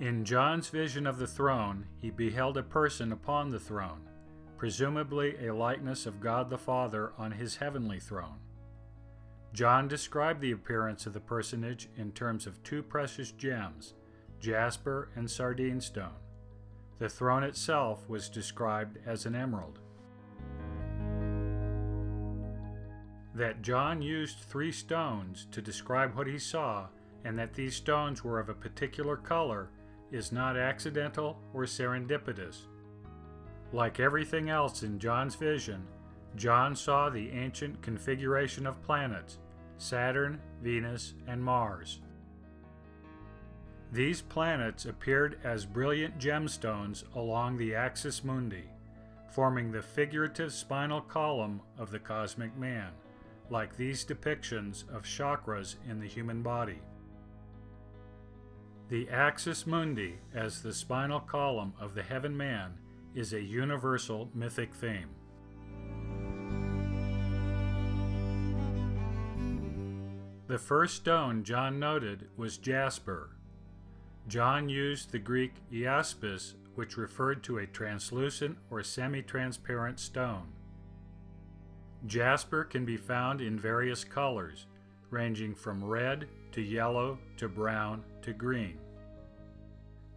In John's vision of the throne, he beheld a person upon the throne, presumably a likeness of God the Father on his heavenly throne. John described the appearance of the personage in terms of two precious gems, jasper and sardine stone. The throne itself was described as an emerald. That John used three stones to describe what he saw, and that these stones were of a particular color, is not accidental or serendipitous. Like everything else in John's vision, John saw the ancient configuration of planets Saturn, Venus, and Mars. These planets appeared as brilliant gemstones along the axis mundi, forming the figurative spinal column of the cosmic man, like these depictions of chakras in the human body. The axis mundi, as the spinal column of the heaven man, is a universal mythic theme. The first stone John noted was jasper. John used the Greek iaspis, which referred to a translucent or semi-transparent stone. Jasper can be found in various colors, ranging from red to yellow to brown to green.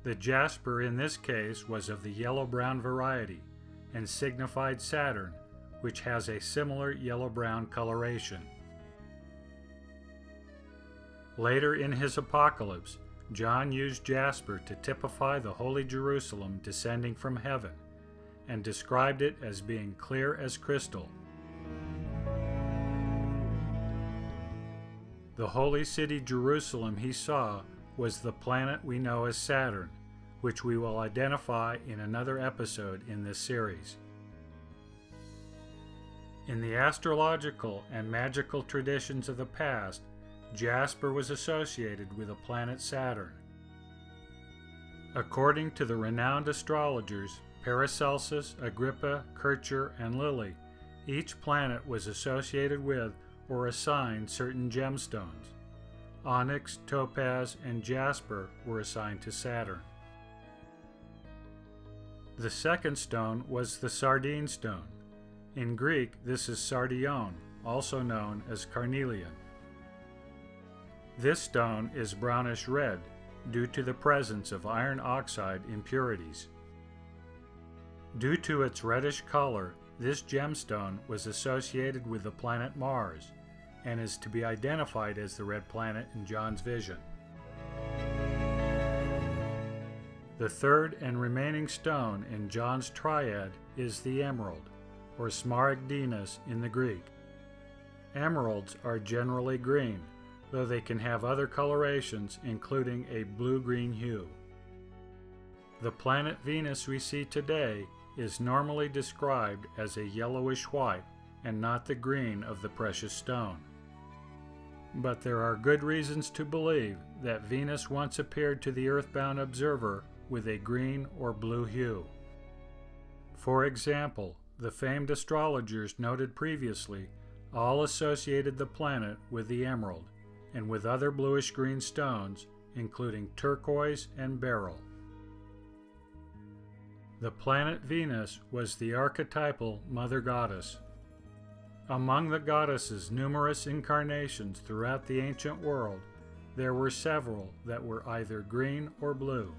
The jasper in this case was of the yellow-brown variety and signified Saturn, which has a similar yellow-brown coloration. Later in his Apocalypse, John used jasper to typify the Holy Jerusalem descending from heaven and described it as being clear as crystal. The holy city Jerusalem he saw was the planet we know as Saturn, which we will identify in another episode in this series. In the astrological and magical traditions of the past, Jasper was associated with the planet Saturn. According to the renowned astrologers Paracelsus, Agrippa, Kircher, and Lilly, each planet was associated with or assigned certain gemstones. Onyx, topaz, and jasper were assigned to Saturn. The second stone was the sardine stone. In Greek, this is sardion, also known as carnelian. This stone is brownish red due to the presence of iron oxide impurities. Due to its reddish color, this gemstone was associated with the planet Mars and is to be identified as the red planet in John's vision. The third and remaining stone in John's triad is the emerald, or smaragdinus in the Greek. Emeralds are generally green, though they can have other colorations including a blue-green hue. The planet Venus we see today is normally described as a yellowish white and not the green of the precious stone. But there are good reasons to believe that Venus once appeared to the earthbound observer with a green or blue hue. For example, the famed astrologers noted previously all associated the planet with the emerald, and with other bluish green stones, including turquoise and beryl. The planet Venus was the archetypal mother goddess. Among the goddess's numerous incarnations throughout the ancient world, there were several that were either green or blue.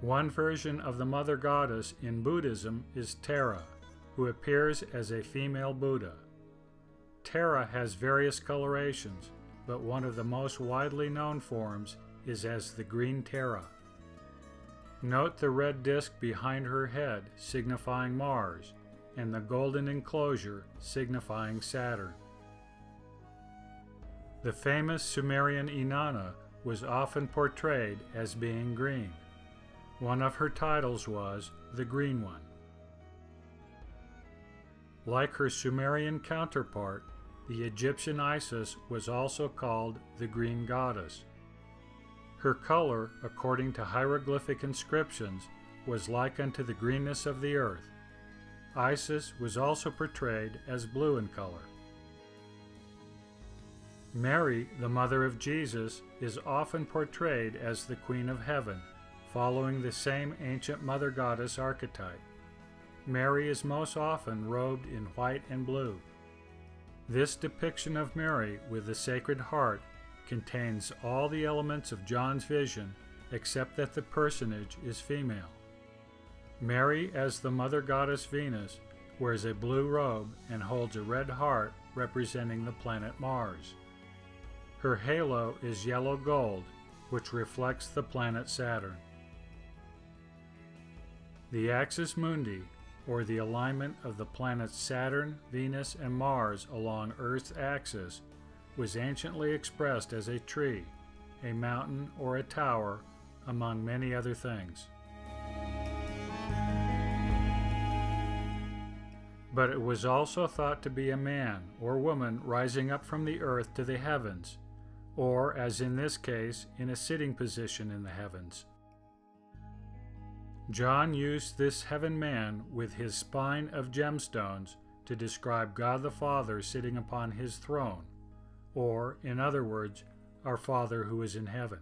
One version of the mother goddess in Buddhism is Tara, who appears as a female Buddha. Tara has various colorations, but one of the most widely known forms is as the green Tara. Note the red disk behind her head signifying Mars, and the golden enclosure signifying Saturn. The famous Sumerian Inanna was often portrayed as being green. One of her titles was the Green One. Like her Sumerian counterpart, the Egyptian Isis was also called the Green Goddess. Her color, according to hieroglyphic inscriptions, was like unto the greenness of the earth. Isis was also portrayed as blue in color. Mary, the mother of Jesus, is often portrayed as the Queen of Heaven, following the same ancient mother goddess archetype. Mary is most often robed in white and blue. This depiction of Mary with the Sacred Heart contains all the elements of John's vision except that the personage is female. Mary, as the mother goddess Venus, wears a blue robe and holds a red heart representing the planet Mars. Her halo is yellow gold, which reflects the planet Saturn. The axis mundi, or the alignment of the planets Saturn, Venus, and Mars along Earth's axis, was anciently expressed as a tree, a mountain, or a tower, among many other things. But it was also thought to be a man or woman rising up from the earth to the heavens, or, as in this case, in a sitting position in the heavens. John used this heaven man with his spine of gemstones to describe God the Father sitting upon his throne, or, in other words, our Father who is in heaven.